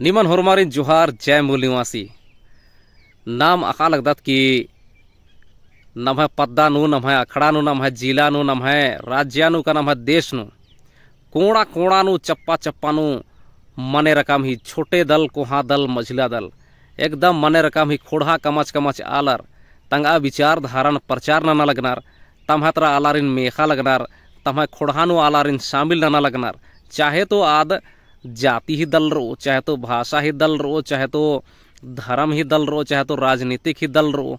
निमन होरमारी जोहार, जय मूल निवासी नाम अका लगदत कि नम है पद्दा नु नम है अखड़ा नु नम है जिला नु नम है राज्य नु का नम है देश नु कोणा कोणा नु चप्पा चप्पा नु मने रकम ही छोटे दल, कोहा दल, मझिला दल। एकदम मने रकम ही खोड़ा कमच कमच आलर। तंगा विचार धारण, प्रचार न लगनार। तम्हतरा आलारिन मेखा लगनार। तम्ह खोड़हानु आलारिन शामिल न लगनार। चाहे तो आद जाति ही दल रो, चाहे तो भाषा ही दल रो, चाहे तो धर्म ही दल रो, चाहे तो राजनीतिक ही दल रो।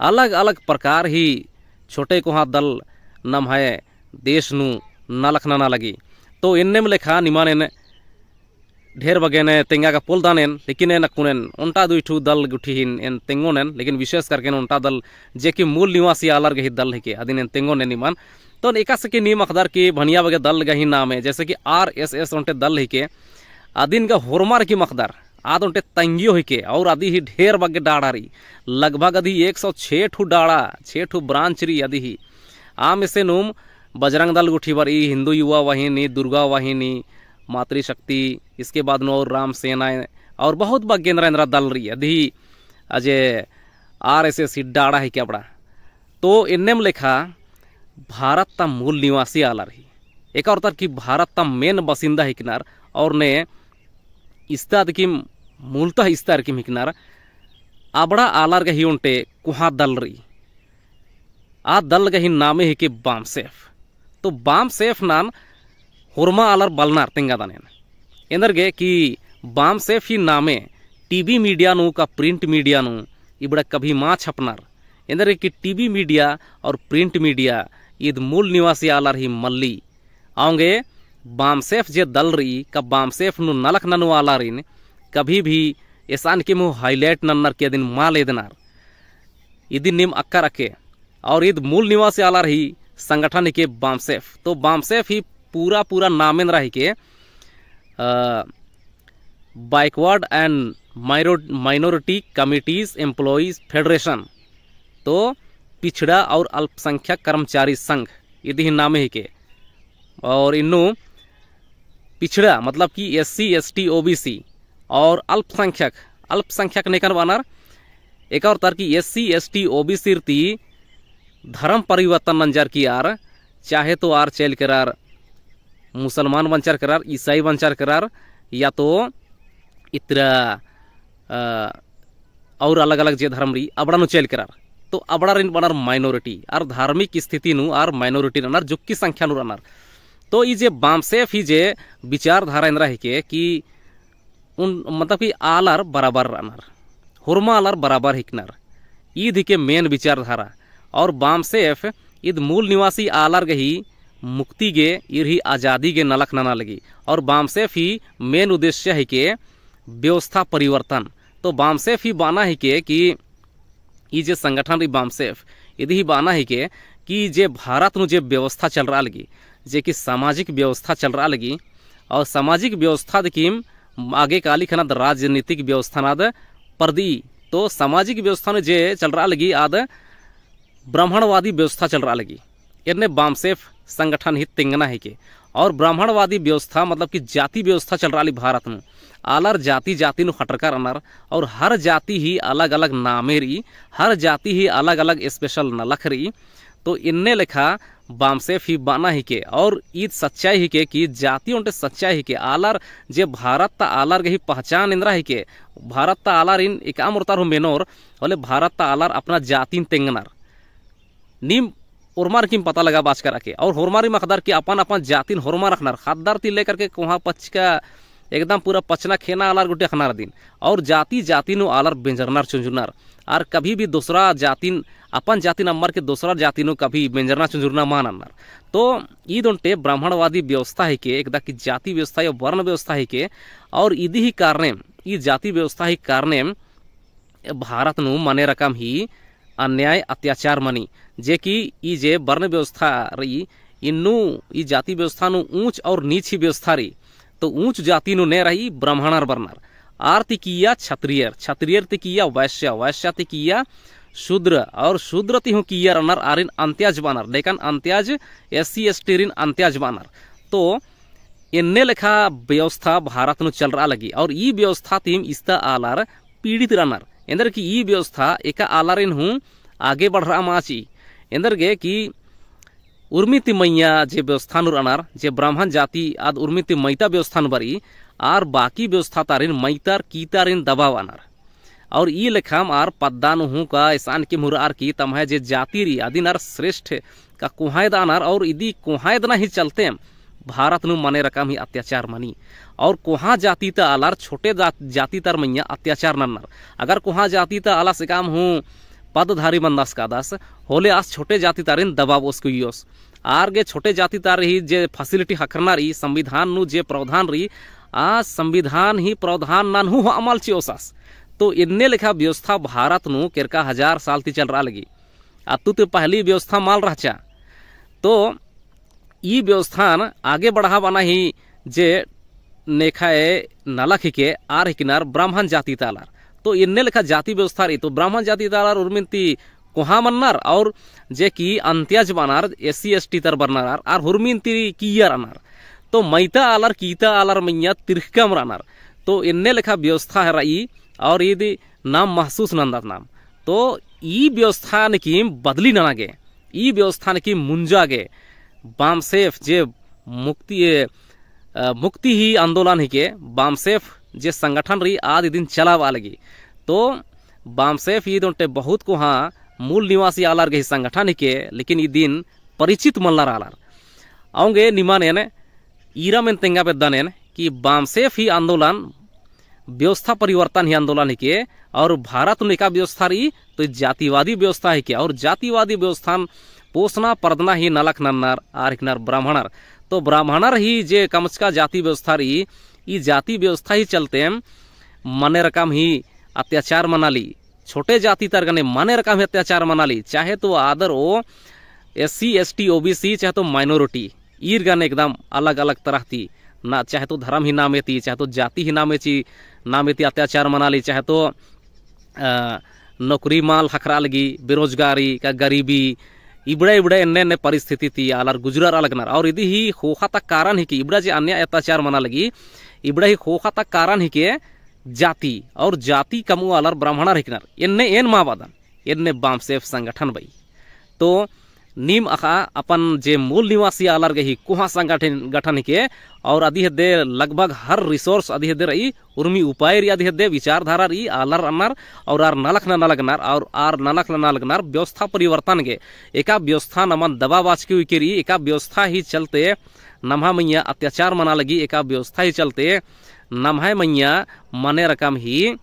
अलग अलग प्रकार ही छोटे कोहा दल नम है, देश नु न लखना ना लगी। तो इनने में लेखा निमाने ढेर बगेने तेंगा का पोल दानेन लेकिन एन कुनेन उनटा दुईठू दल गुठीन एन तेंगोनेन लेकिन विशेष करके उनटा दल, जे कि मूल निवासी आलर गही दल है के अदिन एन तेंगोने निमान तो एका से की नीम अखदार की भनिया बगे दल गही नाम है। जैसे कि आर एस एस उनटे दल है के अदिन का होरमार की मखदार, आद उनटे तंगियो है के, और आदि ही ढेर बगे डाड़ारी लगभग अधी एक सौ छः ठू डाड़ा छः ठू ब्रांच री अधी ही। आम इसे नुम बजरंग दल गुठी बर ई हिंदू युवा वाहिनी, दुर्गा वाहिनी मातृशक्ति इसके बाद और राम सेना, और बहुत बगे नरेंद्र दल रही अधी अजय आर एस एस ही डाड़ा है क्या बड़ा तो इन्ने में लिखा भारत ता मूल निवासी आला रही। एक और तर की भारत ता मेन बसिंदा हिकनार, और ने इस्ता की मूलतः इस्तार की हिकनार, आबड़ा आलार गही उनटे कुहा दल रही। आ दल गही नामे हिके बाम सेफ़। तो बाम सेफ़ नान हुरमा आलर बलनार तेंगा दाने इंदर गे कि बाम सेफ़ ही नामे टीवी मीडिया नू का प्रिंट मीडिया नू इबड़ा कभी माँ छपनार। एनर्गे कि टीवी मीडिया और प्रिंट मीडिया इद मूल निवासी आलर ही मल्ली। आउंगे बामसेफ जे दल रही का बामसेफ नु नलक ननु आलारिन, कभी भी ऐसान के मुँह हाईलाइट नन्नर के दिन माँ ले देनार इदिन निम अक्का रखे, और इद मूल निवासी आलर ही संगठन के बामसेफ तो बामसेफ ही पूरा पूरा नामेन रही के backward and minority committees, employees, federation. तो पिछड़ा और अल्पसंख्यक कर्मचारी संघ यदि नामे ही के। और इन्नु पिछड़ा मतलब कि S C S T O B C और अल्पसंख्यक अल्पसंख्यक नेकर बानर एक और तर की S C S T O B C धर्म परिवर्तन नंजर की आर, चाहे तो आर चल करार, मुसलमान वंचर करार, ईसाई वंचर करार, या तो इतरा और अलग अलग जे धर्म री, अबड़ा चल करार। तो अबड़ा बनार माइनॉरिटी और धार्मिक स्थिति नु और माइनॉरिटी रनार, जुक्की संख्या नु रनार। तो ये बामसेफ ही जे विचारधारा इंद्रा है के उन मतलब कि आलर बराबर रनार, हुरमा आलर बराबर हिकनार। ईद ही के मेन विचारधारा। और बामसेफ ईद मूल निवासी आलर गही मुक्ति गे, इरही आज़ादी गे नलक नना लगी। और बामसेफ ही मेन उद्देश्य है के व्यवस्था परिवर्तन। तो बामसेफ ही बाना है कि ये संगठन रही बामसेफ यदि ही बाना है के, कि जे भारत नु जे व्यवस्था चल रहा लगी, जे कि सामाजिक व्यवस्था चल रहा लगी, और सामाजिक व्यवस्था दकीम आगे काली खनाद राजनीतिक व्यवस्था नाद परदी तो सामाजिक व्यवस्था ने जे चल रहा लगी, आद ब्राह्मणवादी व्यवस्था चल रहा लगी। इनने बामसेफ संगठन ही तिंगना है के, और ब्राह्मणवादी व्यवस्था मतलब कि जाति व्यवस्था चल रहा भारत में आलर जाति जाति नु हटरकर अनर। और हर जाति ही अलग अलग नामेरी हर जाति ही अलग अलग स्पेशल नलख रही तो इनने लिखा, बामसेफ ही बाना ही के, और ईद सच्चाई ही के कि जाति उनटे सच्चाई ही के, आलर जे भारत ता आलर के ही पहचान इंद्रा ही के। भारत ता आलर इन इकाम उतार हो मेनोर बोले भारत ता आलर अपना जातिन तेंगनर। नीम होरमार की पता लगा बाज करा के, और होरमारी मखदार की अपन अपन जातिन होरमा रखनार। खाददार ती लेकर के वहाँ पच का एकदम पूरा पचना खेना आलार गुटे खनार दिन। और जाति जाति नु आलर बेंजरनार चुंजुरनार। और कभी भी दूसरा जातिन, अपन जाति नंबर के दूसरा जाति नु कभी बेंजरना चुंजुरना मान अन्नार तो ईद उनटे ब्राह्मणवादी व्यवस्था है के एकदम की जाति व्यवस्था या वर्ण व्यवस्था है के, और इदी ही कारणे, ई जाति व्यवस्था ही कारणे भारत नु मने रकम ही अन्याय अत्याचार मनी। जे कि ई जे वर्ण व्यवस्था रही, इन्नु, ई जाति व्यवस्था नु ऊंच और नीच ही व्यवस्था रही। तो ऊंच जाति नु ने रही ब्राह्मणर बर्नर आर्तिकीया क्षत्रिय क्षत्रियर तिकीया वैश्य वैश्य तिकीया शूद्र, और शूद्र तिहु किया रनर आर इन अंत्याज बानर। लेकिन अंत्याज एस सी एस टी रिन अंत्याज बानर। तो इन्ने लेखा व्यवस्था भारत में चल रहा लगी, और ई व्यवस्था तीम इसका आलार पीड़ित रनर इंदर की ई व्यवस्था, एक आलार इन हूँ आगे बढ़ रहा माची। इंदर गे की उर्मिति मैया जे व्यवस्थान अनार जे ब्राह्मण जाति आद उर्मिति मैता व्यवस्थान बरी, आर बाकी व्यवस्था तारिन मैतार कीतारिन दबाव अनार और ई लेखाम आर पद्दान हूँ का ऐसान के मुरार की तमहे जे जाति री आदि नर श्रेष्ठ का कुहायद अनार और इदी कुहायद ना ही चलते भारत नु मने रकम ही अत्याचार मनी। और कोहा जाति त आलार, छोटे जाति तर मैया अत्याचार नन्नर। अगर कोहा जाति त आला से काम हूँ पदधारी का दास। होले आस छोटे जाति तारिन दबाव उसको योस आर गे छोटे जाति तार ही जे फैसिलिटी हकरना रही संविधान नु जे प्रावधान रही आ संविधान ही प्रावधान नान हु अमल ची ओसास तो इन्ने लिखा व्यवस्था भारत नु केरका हज़ार साल ती चल रहा लगी। आ तू तो पहली व्यवस्था माल रहा चा। तो ई व्यवस्थान आगे बढ़ा बना ही जे नेखाए नलख के आर हिकिनार ब्राह्मण जाति तालार। तो इन्ने लेखा जाति व्यवस्था रही। तो ब्राह्मण जाति तालार उर्मिंती कोहा मन्नार और जे की अंत्याज बनार एस सी एस टी तर बनार और हुरमिंती कियर अनार। तो मैता आलार, कीता आलार, मैया तिरकम रानार। तो इन्ने लेखा व्यवस्था है रही और यदि नाम महसूस नंदा नाम। तो ई व्यवस्था की बदली ननागे ई व्यवस्था ने की मुंजागे बामसेफ जे मुक्ति मुक्ति ही आंदोलन ही के, बामसेफ जे संगठन रही आदि दिन चलावा लगी तो बामसेफ ई दोटे बहुत को हाँ मूल निवासी आलार गई संगठन के, लेकिन ये दिन परिचित मल्लार आलार। आऊँगे निमान एन ईरा में तेंगा पे दन कि बामसेफ ही आंदोलन, व्यवस्था परिवर्तन ही आंदोलन के, और भारत ने का व्यवस्था रही तो जातिवादी व्यवस्था ही के, और जातिवादी व्यवस्था पोषना पर्दना ही नलक नन्नर आर ब्राह्मणर। तो ब्राह्मणर ही जे कमचका जाति व्यवस्था रही ई जाति व्यवस्था ही चलते मने रकम ही अत्याचार मना ली छोटे जाति तरगने मने रकम ही अत्याचार मना ली चाहे तो आदर ओ S C S T O B C चाहे तो माइनॉरिटी ईर गन एकदम अलग अलग तरह थी ना चाहे तो धर्म ही नामे थी चाहे तो जाति ही नामे ची नामे थी अत्याचार मना ली चाहे तो नौकरी माल हकरा लगी बेरोजगारी का गरीबी इबड़े इबड़ा एन्ने ने परिस्थिति थी आलर गुजरार अलग नर और यदि ही खोखा तक कारण ही कि इबड़ा जी अन्य अत्याचार मना लगी इबड़ा ही तक कारण हिके जाति और जाति कमु आलर ब्राह्मणर हिकनर एन्ने एन मावादन एन्ने बामसेफ संगठन बई। तो नीम अखा अपन जे मूल निवासी आलर गही कुहा संगठन गठन के और अधि दे लगभग हर रिसोर्स अधि दे रही, उर्मी उपाय अधि दे विचारधारा रही आलर अनर और आर नलख न नलगनर, और आर नलख न नलगनर व्यवस्था परिवर्तन के एका व्यवस्था नमन दबा बाच के उकेरी एका व्यवस्था ही चलते नम्हा मैया अत्याचार मना लगी, एका व्यवस्था ही चलते नम्हा मैया मने रकम ही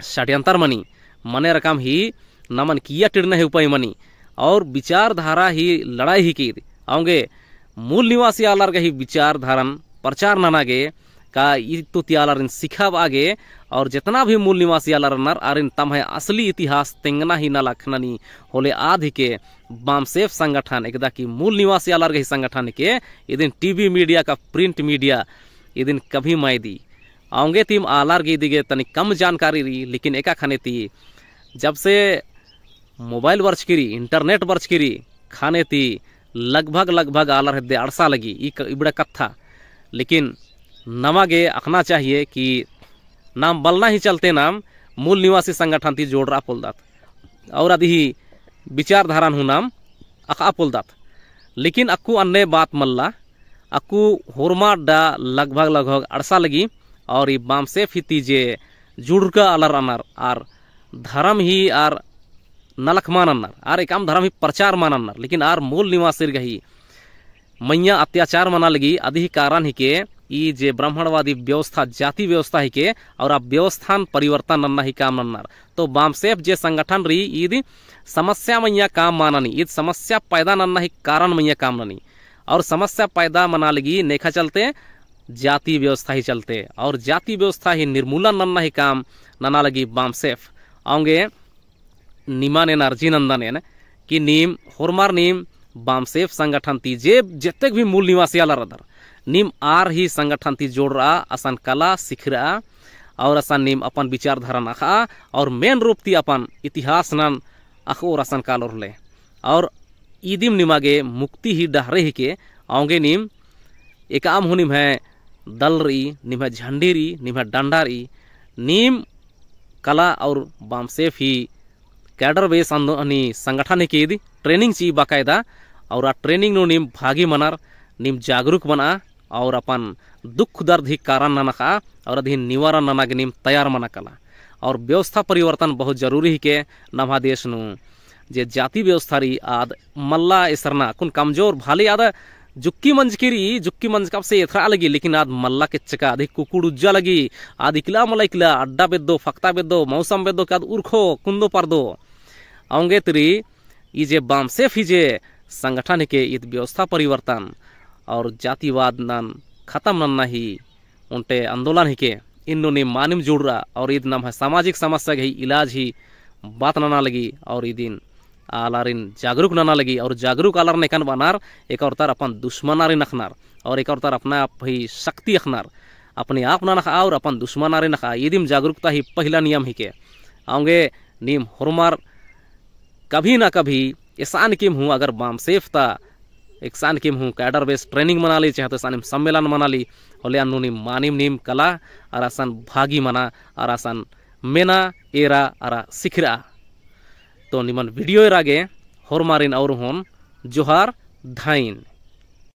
षड्यंतर मनी, मने रकम ही नमन किया टिड़ने उपाय मनी। और विचारधारा ही लड़ाई ही की आऊँगे, मूल निवासी आलार ही विचारधारन प्रचार ननागे का इतु त्यालारिन सिखाब आगे, और जितना भी मूल निवासी आलार नर, आरिन तम है असली इतिहास तेंगना ही न लखननी होले आधि के बामसेफ संगठन, एकदा की मूल निवासी आलार ही संगठन के, इदिन टीवी मीडिया का प्रिंट मीडिया, इदिन कभी माई दी। आऊँगे तीम आलार गे दिगे तनी कम जानकारी रही लेकिन एका खने ती, जब से मोबाइल वर्च किरी इंटरनेट वर्च किरी खाने ती लगभग लगभग आलर हद्दे अड़सा लगी इबड़ा कत्था। लेकिन नमागे अखना चाहिए कि नाम बलना ही चलते नाम मूल निवासी संगठन थी जोड़ रहा पोलदात और अभी विचारधारा हूँ नाम अखा पोलदात लेकिन अक्कू अन्य बात मल्ला अक्कू होरमा डा लगभग लगभग अड़सा लगी, और ये बाम से फिती जे जुड़ का अलर अनर आर धर्म ही आर नलख मानन्नर। आर एक धर्म ही प्रचार मानन्नर। लेकिन आर मूल निवासी गही। मैया अत्याचार मना लगी अधि कारण ही के ई जे ब्राह्मणवादी व्यवस्था, जाति व्यवस्था ही के, और अब व्यवस्थान परिवर्तन नन्ना ही काम नन्नर। तो बामसेफ जे संगठन रही ईद समस्या मैया काम माननी। ईद समस्या पैदा नन्ना ही कारण मैया काम ननी और समस्या पैदा मना लगी नेखा चलते, जाति व्यवस्था ही चलते। और जाति व्यवस्था ही निर्मूलन नन्ना ही काम नना लगी बामसेफ। आऊँगे निमान अर्जी नंदन कि नीम, होरमार नीम, बामसेफ संगठन ती जे जतेक भी मूल निवासी अदर नीम आर ही संगठन ती जोड़ रहा, असन कला सीख रहा, और असन नीम अपन विचारधारा नखा, और मेन रूप ती अपन इतिहास नन अखो और असन काल ले। और ईदिम निमागे मुक्ति ही डहरे ही के, आऊँगे नीम, एक आम हुनिम है दल रही निम्ह झंडी रही निम्ह डंडा रही नीम, कला और बामसेफ ही कैडर बेस अनि संगठन के ट्रेनिंग ची बाकायदा और आ ट्रेनिंग नो निम भागी मनार निम जागरूक बना और अपन दुख दर्द ही कारण ननका और अधीन निवारण ननाग निम तैयार मना कला और व्यवस्था परिवर्तन बहुत ज़रूरी के नभा देश नु जे जाति व्यवस्था रही आद मल्ला इसरना कुन कमज़ोर भाले आद जुक्की मंज किरी जुक्की मंज कब से एथरा लगी लेकिन आद मल्ला के चका अधिक कुकुड़ उज्जा लगी आद इकला मला इकला अड्डा बेदो फक्ता बेदो मौसम बेदो के आद उर्खो कुंदो पर दो आऊँगे तरी ये जे बाम सेफ़ ही जे संगठन के ईद व्यवस्था परिवर्तन और जातिवाद नन खत्म नन ही उनटे आंदोलन ही के इन्होंने मानिम जुड़ रहा और ईद नाम है सामाजिक समस्या के इलाज ही बात नना लगी और ई दिन आलारिन जागरूक नना लगी और जागरूक आलार नेकन बनार, एक और तार अपन दुश्मनारी नखनार और एक और तार अपना आप ही शक्ति अखनार अपने आप ना नखा और अपन दुश्मनारी नखा दिन जागरूकता ही पहला नियम ही के। आऊँगे नीम हरमार कभी ना कभी ईसान किम हूँ अगर बाम सेफ़ था। सान किम हूँ, कैडर बेस ट्रेनिंग मना ली, चाहे तो ईसान सम्मेलन मना ली। होले नुनी मानिम निम कला और आसान भागी मना और आसान मेना, एरा और सिखरा। तो निमन वीडियो रागे हरमारिन और होन, जोहार धाइन